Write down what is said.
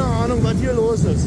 keine Ahnung, was hier los ist.